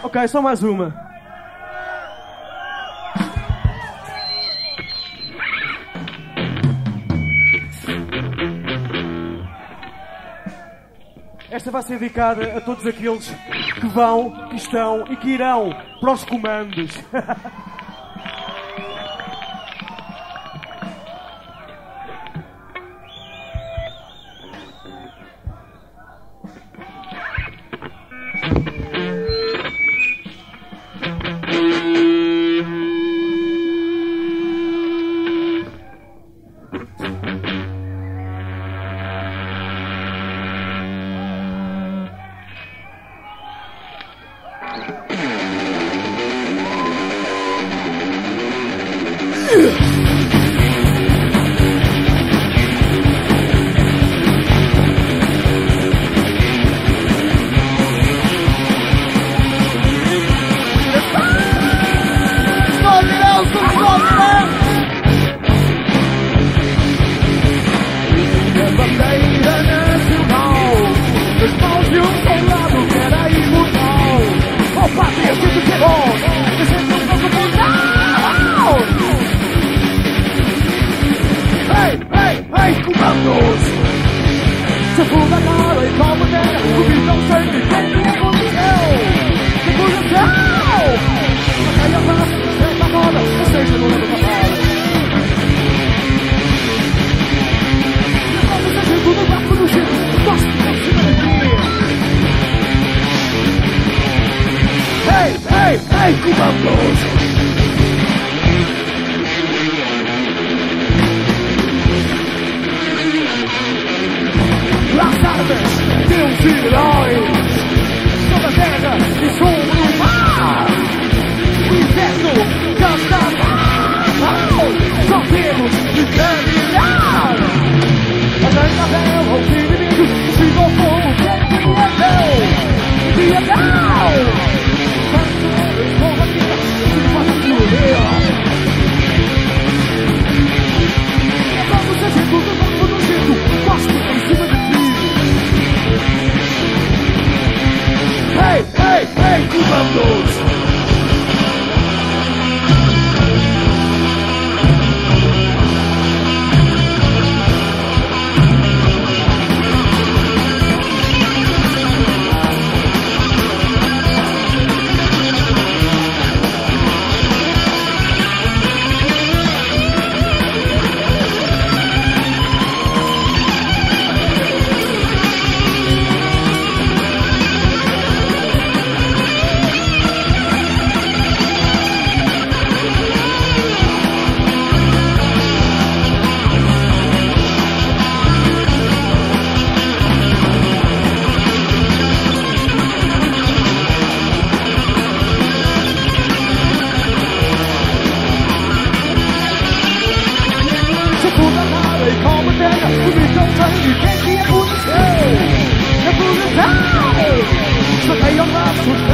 Ok, só mais uma. Esta vai ser dedicada a todos aqueles que vão, que estão e que irão para os comandos. que era imortal Oh pátria, tudo que é bom ei, comandos Se funda a cara e toma terra O visão sempre tem que aconteceu Tripulação Sacaia a raça, senta a moda Ou seja, não lembro da fala tudo barco no gelo, gosto de cima de mim. Ei, ei, ei, comandos!